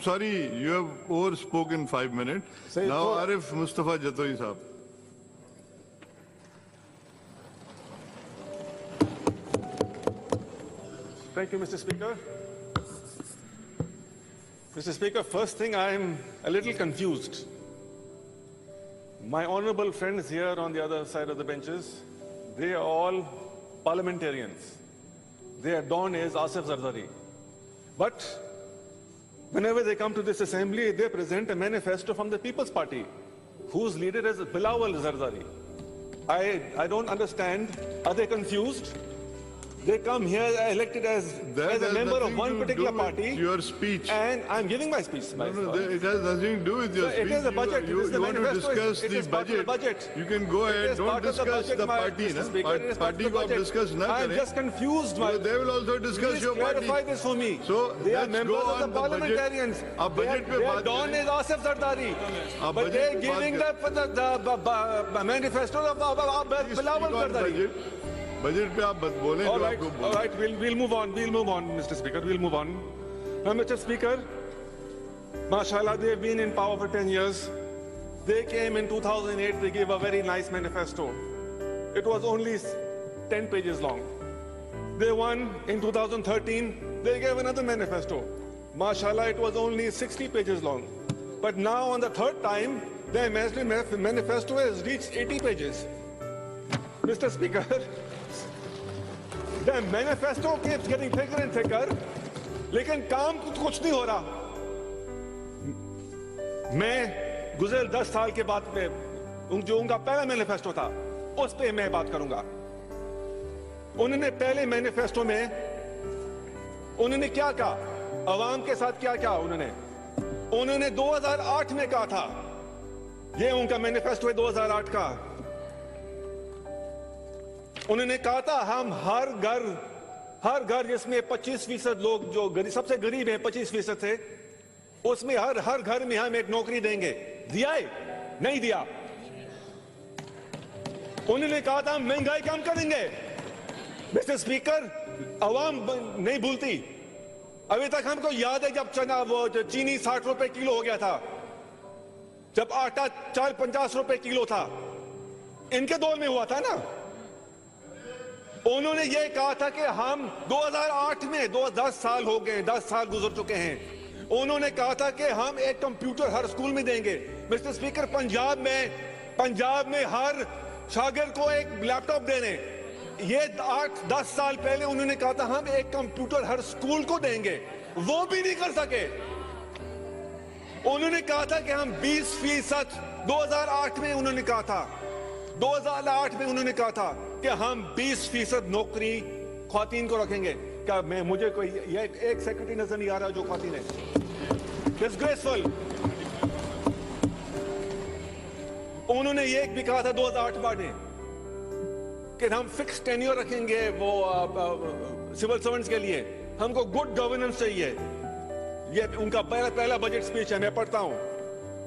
Sorry, you have overspoken five minutes. Say now, for- Arif Mustafa Jatoi Saab. Thank you, Mr. Speaker. Mr. Speaker, first thing, I'm a little confused. My honorable friends here on the other side of the benches, they are all parliamentarians. Their dawn is Asif Zardari. But whenever they come to this assembly, they present a manifesto from the People's Party, whose leader is Bilawal Zardari. I, I don't understand. Are they confused? They come here elected as, that as a member of one particular party. Your speech. And I'm giving my speech. My no, no, that, it has nothing to do with your so speech. It is a budget. You, it is you, you want to discuss the, budget. budget. You can go ahead. Don't discuss the, budget, the party. Na? Speaker, party ko aap discuss nothing. I'm just confused. My so they will also discuss your party. Please Clarify this for me. So they are members of the parliamentarians. They are Don is Asif Zardari. But they are giving the manifesto of Bilawal Zardari. budget. Budget पे आप बत- बोलें All जो right, आपको all बोलना right, we'll, we'll move on, we'll move on, Mr. Speaker, we'll move on. Now, Mr. Speaker, mashallah, they've been in power for 10 years. They came in 2008, they gave a very nice manifesto. It was only 10 pages long. They won in 2013, they gave another manifesto. Mashallah, it was only 60 pages long. But now, on the third time, their manifesto has reached 80 pages. Mr. Speaker, Manifesto keeps getting thicker and thicker, लेकिन काम कुछ नहीं हो रहा। मैं गुजर दस साल के बाद में जो उनका पहला मैनिफेस्टो था उस पे मैं बात करूँगा। उन्होंने पहले मैनिफेस्टो में उन्होंने क्या कहा? अवाम के साथ क्या क्या उन्होंने? उन्होंने 2008 में कहा था। ये उनका मैनिफेस्टो है 2008 का। उन्होंने कहा था, हम हर घर हर घर जिसमें 25 फ़ीसद लोग, जो गरीब, सबसे गरीब हैं 25 फ़ीसद थे उसमें हर हर घर में हम एक नौकरी देंगे। दिया है? नहीं दिया। उन्होंने कहा था, हम महँगाई कम करेंगे। मिस्टर स्पीकर अवाम नहीं भूलती। अभी तक हमको याद है जब चना, वो चीनी साठ रुपए किलो हो गया था, जब आटा चार पचास रुपए किलो था। इनके दौर में हुआ था ना? उन्होंने ये कहा था कि हम 2008 में दो दस साल हो गए दस साल गुजर चुके हैं। उन्होंने कहा था कि हम एक कंप्यूटर हर स्कूल में देंगे। मिस्टर स्पीकर, पंजाब में पंजाब में हर शागिर को एक लैपटॉप देने। ये आठ, दस साल पहले उन्होंने कहा था, हम एक कंप्यूटर हर स्कूल को देंगे। वो भी नहीं कर सके। उन्होंने कहा था कि हम 20 फ़ीसद 2008 में उन्होंने कहा था। 2008 में उन्होंने कहा था। कि हम 20 फ़ीसद नौकरी खातन को रखेंगे। क्या मैं मुझे कोई ये एक, सेक्रेटरी नज़र नहीं आ रहा जो खातन है? डिस्ग्रेसफुल उन्होंने ये भी कहा था 2008 में कि हम फिक्स टेन्योर रखेंगे वो सिविल सर्वेंट्स के लिए। हमको गुड गवर्नेंस चाहिए। ये उनका पहला पहला बजट स्पीच है मैं पढ़ता हूँ।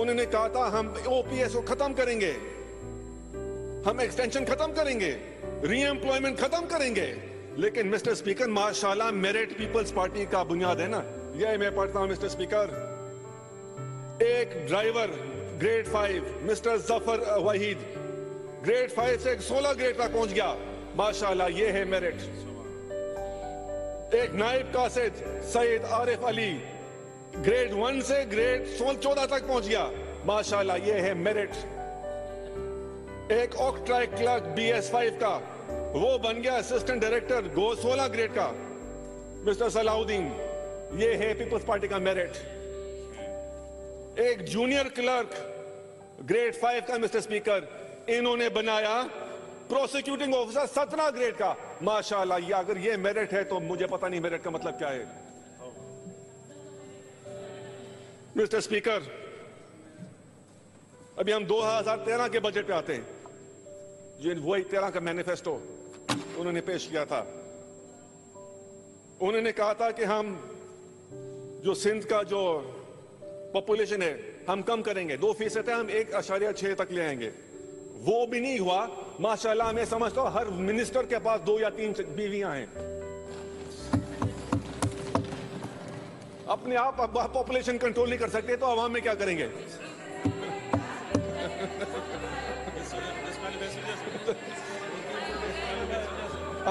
उन्होंने कहा था हम ओपीएस को खत्म करेंगे। हम एक्सटेंशन खत्म करेंगे। रीएम्प्लॉयमेंट खत्म करेंगे। लेकिन मिस्टर स्पीकर माशाल्लाह मेरिट पीपल्स पार्टी का बुनियाद है ना? ये मैं पढ़ता हूँ मिस्टर स्पीकर एक driver grade five mister Zafar Waheed grade five से सोलह ग्रेड तक पहुँच गया। माशाल्लाह, ये है मेरिट एक नाइब कासिद सईद आरिफ अली। ग्रेड वन से ग्रेड चौदह तक पहुँच गया। माशाल्लाह, ये है मेरिट एक octroi clerk B S five का। वो बन गया असिस्टेंट डायरेक्टर गो सोलह ग्रेड का। मिस्टर सलाउद्दीन, ये है पीपल्स पार्टी का मेरिट एक जूनियर क्लर्क ग्रेड फाइव का मिस्टर स्पीकर इन्होंने बनाया प्रोसिक्यूटिंग ऑफिसर सत्रह ग्रेड का। माशाल्लाह, ये अगर ये मेरिट है तो मुझे पता नहीं मेरिट का मतलब क्या है। मिस्टर स्पीकर अभी हम 2013 के बजट पे आते हैं। ये वही तेरह का मैनिफेस्टो उन्होंने पेश किया था। उन्होंने कहा था कि हम जो सिंध का जो पॉपुलेशन है, हम कम करेंगे। दो फ़ीसद है, हम एक अशारिया छह तक ले आएँगे। वो भी नहीं हुआ। माशाल्लाह, मैं समझता हूँ, हर मिनिस्टर के पास दो या तीन बीवियाँ हैं। अपने आप पॉपुलेशन कंट्रोल नहीं कर सकते तो आवाम में क्या करेंगे?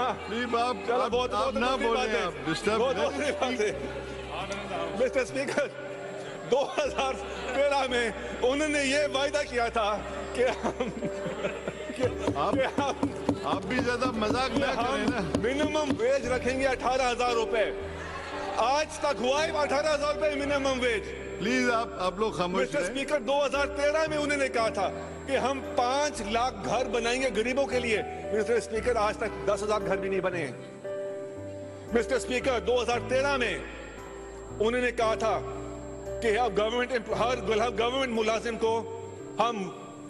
आप चलो बहुत आप बहुत ना बोले आप डिस्टर्ब बहुत दूसरी बात है। मिस्टर स्पीकर 2013 में उन्होंने ये वायदा किया था कि हम कि, आप- कि हम आप भी ज़्यादा मज़ाक ना करें ना। मिनिमम वेज रखेंगे अठारह हज़ार रुपए। आज तक हुआ है अठारह हज़ार रुपए मिनिमम वेज प्लीज़ आप आप लोग खामोश मिस्टर स्पीकर 2013 में उन्होंने कहा था कि हम पाँच लाख घर बनाएँगे गरीबों के लिए। मिस्टर स्पीकर, आज तक दस हज़ार घर भी नहीं बने मिस्टर स्पीकर 2013 में उन्होंने कहा था कि अब गवर्नमेंट हर गवर्नमेंट मुलाजिम को हम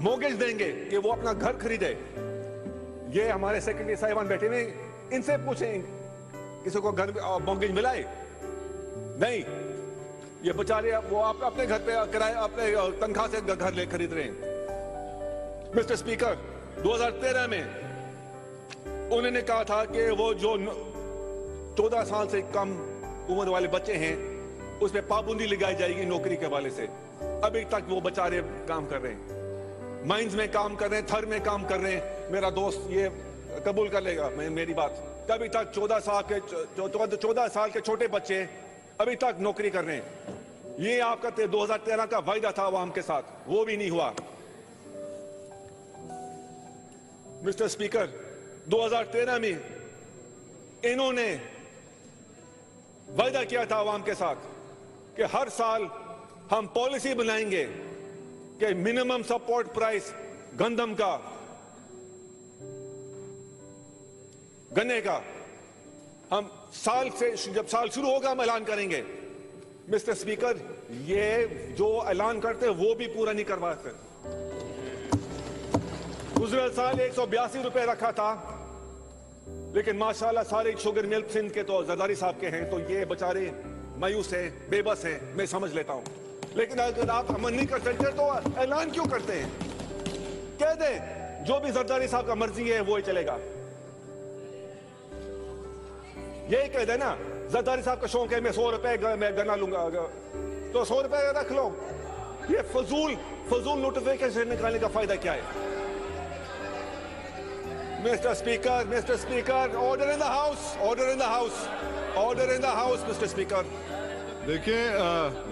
मोगेज देंगे कि वो अपना घर खरीदे। ये हमारे सेक्रेटरी साहिबान बैठे हुए इनसे पूछें किसी को घर मोगेज मिलाए? नहीं। ये बेचारे वो आप अपने घर पे किराए, अपने तनख्वाह से घर ले खरीद रहे हैं। मिस्टर स्पीकर 2013 में उन्होंने कहा था कि वो जो 14 साल से कम उम्र वाले बच्चे हैं उस पर पाबंदी लगाई जाएगी नौकरी के वाले से। अभी तक वो बेचारे काम कर रहे हैं। माइंस में काम कर रहे हैं, थर में काम कर रहे हैं। मेरा दोस्त ये कबूल कर लेगा, मैं, मेरी बात। कभी तक 14 साल के चौदह साल के छोटे बच्चे अभी तक नौकरी कर रहे हैं। ये आपका 2013 का वायदा था आवाम के साथ, वो भी नहीं हुआ। मिस्टर स्पीकर 2013 में इन्होंने वायदा किया था आवाम के साथ कि हर साल हम पॉलिसी बनाएँगे कि मिनिमम सपोर्ट प्राइस गंदम का, गन्ने का, हम साल से जब साल शुरू होगा हम ऐलान करेंगे। मिस्टर स्पीकर, ये जो ऐलान करते हैं, वो भी पूरा नहीं करवाते गुजरे साल एक सौ बयासी रुपए रखा था। लेकिन माशाल्लाह सारे शुगर मिल्क सिंध के तो जरदारी साहब के हैं तो ये बेचारे मायूस हैं, बेबस हैं, मैं समझ लेता हूँ। लेकिन अगर आप अमल नहीं कर सकते तो ऐलान क्यों करते हैं? कह दे, जो भी जरदारी साहब का मर्ज़ी है, वो ही चलेगा। यही कह देना जरदारी साहब का शौक है, मैं सौ रुपए मैं गना लूँगा तो सौ रुपए रख लो। ये फजूल फजूल नोटिफिकेशन निकालने का फ़ायदा क्या है? Mister speaker mister speaker order in the house order in the house order in the house mister speaker देखिए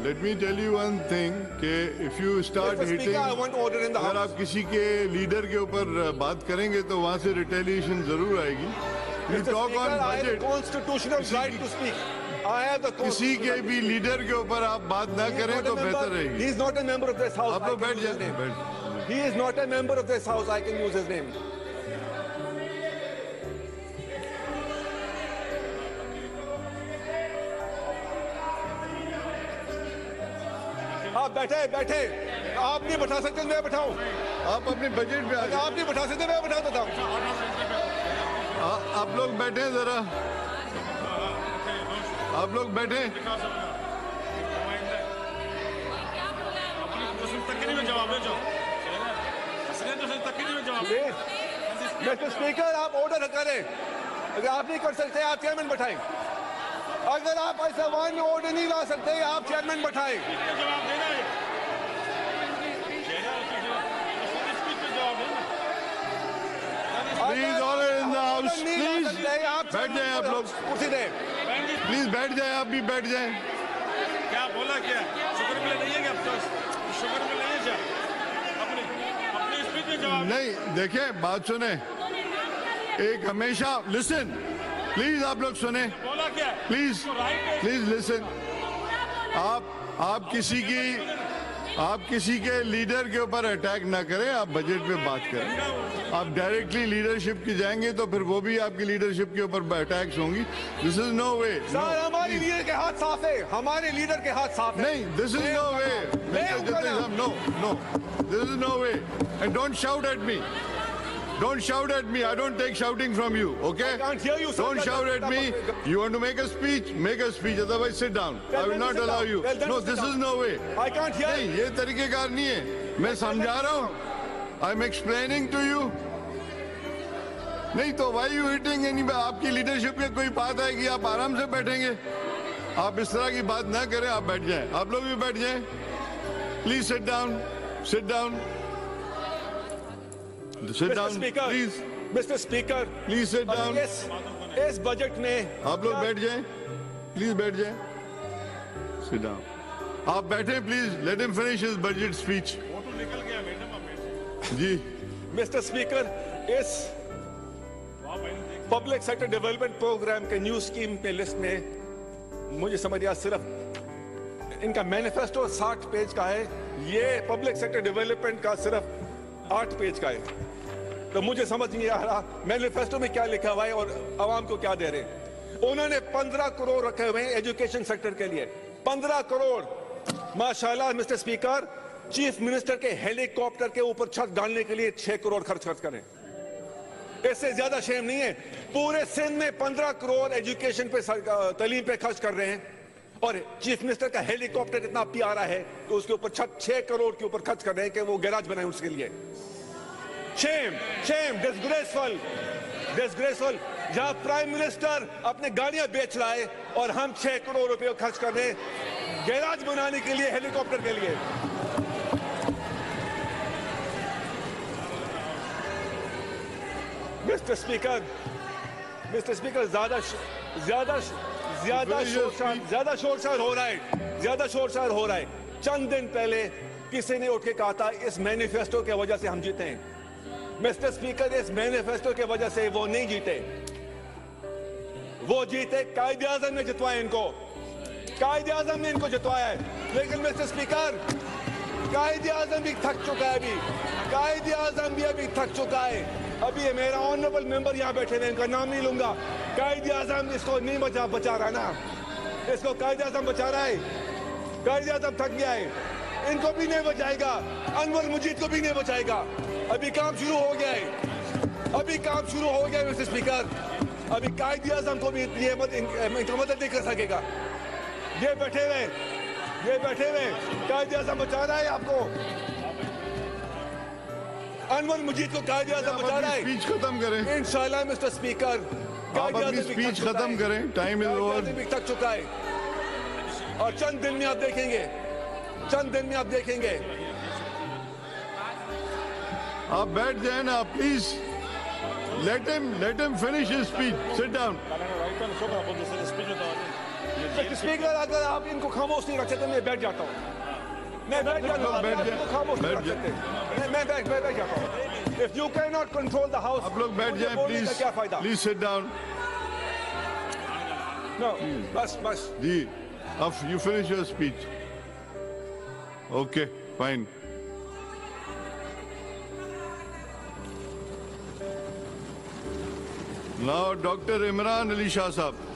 let me tell you one thing कि if you start Mr. Speaker, I want order in hitting the अगर House. आप किसी के leader के ऊपर बात करेंगे तो वहाँ से रिटेलिएशन ज़रूर आएगी you Mr. Talk Speaker, on I have the budget constitutional किसी right की- to speak. I have the किसी के भी लीडर के ऊपर आप बात ना करें तो बेहतर रहेगी He is not a member of this house. आप लोग बैठ use his जाए name. बैठ He is not a member of this house. I can बैठे बैठे। आप नहीं बैठा सकते मैं बैठाऊं। आप अपने बजट पे आप नहीं बैठा सकते मैं बैठा देता हूँ। आप लोग बैठे जरा। आप लोग बैठे। तो मिस्टर स्पीकर आप ऑर्डर करें। अगर आप नहीं कर सकते आप चेयरमैन बैठाएँ। अगर आप ऐसा वन में ऑर्डर नहीं ला सकते आप चेयरमैन बैठाएँ। है आप बैठ जाए आप लोग। कुर्सी दें। प्लीज़ बैठ जाए आप भी बैठ जाए। क्या बोला क्या? शुगर मिले नहीं है क्या शुगर मिले नहीं है अपने अपने स्पीच में जवाब नहीं देखिए बात सुने। एक हमेशा लिसन प्लीज़ आप लोग सुने। क्या प्लीज़ है। प्लीज़ लिसन आप आप किसी की आप किसी के लीडर के ऊपर अटैक ना करें आप बजट पे बात करें. आप डायरेक्टली लीडरशिप की जाएँगे तो फिर वो भी आपकी लीडरशिप के ऊपर अटैक्स होंगी. This is no way sir हमारे लीडर के हाथ साफ़ है। हमारे लीडर के हाथ साफ़ है। नहीं this is no way no no this is no way and don't shout at me Don't shout at me. I don't take shouting from you. Okay? I can't hear you, sir. Don't shout at me. You want to make a speech? Make a speech. Otherwise, sit down. I will not allow down. you. No, this down. is no way. I can't hear नहीं. ये तरीकेकार नहीं है मैं समझा रहा हूँ I am explaining to you नहीं तो वाई यू हिटिंग एनी आपकी लीडरशिप की कोई बात आएगी आप आराम से बैठेंगे आप इस तरह की बात ना करें आप बैठ जाएँ आप लोग भी बैठ जाएँ please sit down sit down mister down speaker please mister speaker please sit down इस इस बजट में आप लोग बैठ जाएँ। प्लीज़ बैठ जाएँ। सिट डाउन आप बैठे please let him finish his budget speech निकल गया मैडम जी। मिस्टर स्पीकर इस पब्लिक सेक्टर डेवलपमेंट प्रोग्राम के न्यू स्कीम पे लिस्ट में मुझे समझ आया सिर्फ़ इनका मैनिफेस्टो 60 पेज का है। ये पब्लिक सेक्टर डेवलपमेंट का सिर्फ़ 8 पेज का है। तो मुझे समझ नहीं आ रहा, मैनिफेस्टो में क्या लिखा हुआ है और आवाम को क्या दे रहे हैं। उन्होंने 15 करोड़ रखे हुए हैं एजुकेशन सेक्टर के लिए। 15 करोड़। माशाल्लाह, मिस्टर स्पीकर, चीफ मिनिस्टर के हेलीकॉप्टर के ऊपर छत डालने के लिए छह करोड़ खर्च खर्च करें। इससे ज़्यादा शेम नहीं है। पूरे सिंध में 15 करोड़ एजुकेशन पे तलीम पे खर्च कर रहे हैं। और चीफ मिनिस्टर का हेलीकॉप्टर इतना प्यारा है तो उसके ऊपर 6 करोड़ के ऊपर खर्च कर रहे हैं कि वो गैराज बनाए उसके लिए। शेम शेम डिसग्रेसफुल डिसग्रेसफुल जहाँ प्राइम मिनिस्टर अपने गाड़ियाँ बेच रहा है और हम छह करोड़ रुपए खर्च कर रहे हैं गैराज बनाने के लिए हेलीकॉप्टर के लिए। मिस्टर स्पीकर मिस्टर स्पीकर ज़्यादा ज़्यादा ज़्यादा Very शोर yes, ज़्यादा शोर शार हो रहा है। ज़्यादा शोर शार हो रहा है। चंद दिन पहले किसी ने उठ के कहा था इस मैनिफेस्टो के वजह से हम जीते हैं। मिस्टर स्पीकर इस मैनिफेस्टो के वजह से वो नहीं जीते। वो जीते कायदे आज़म ने जितवाया इनको। कायदे आज़म ने इनको जितवाया है। लेकिन मिस्टर स्पीकर कायदे आज़म भी थक चुका है अभी। कायदे आज़म भी अभी थक चुका है। अभी ये मेरा ऑनरेबल मेंबर यहाँ बैठे हैं, इनका नाम नहीं लूँगा। कायदे आज़म, इसको नहीं बचा बचा रहा ना। इसको कायदे आज़म बचा रहा है। कायदे आज़म थक गया है। इनको भी नहीं बचाएगा। अनवर मुजीद को भी नहीं बचाएगा। अभी काम शुरू हो गया है। अभी काम शुरू हो गया है, मिस्टर स्पीकर। अभी कायदे आज़म को भी ये मत इनको मदद नहीं कर सकेगा। ये बैठे हुए ये बैठे हुए कायदे आज़म बचा रहा है आपको। अनवर मुजीद को कायदे आज़म बचा रहा है। स्पीच खत्म करें। इंशाल्लाह मिस्टर स्पीकर आप अपनी स्पीच खत्म करें। टाइम इज़ ओवर थक चुका है। और चंद दिन में आप देखेंगे। चंद दिन में आप देखेंगे। आप बैठ जाए ना please let him let him finish his speech sit down speaker अगर आप इनको खामोश नहीं रखते तो मैं बैठ जाता हूँ। मैं बैठ जाता हूँ। खामोश नहीं रख। सकते। मैं मैं बैठ मैं बैठ जाता हूँ if you can not control the house आप लोग बैठ जाएँ प्लीज़ क्या फ़ायदा प्लीज़ सिट डाउन नो बस बस जी अब you finish your speech okay fine now doctor Imran Ali Shah साहब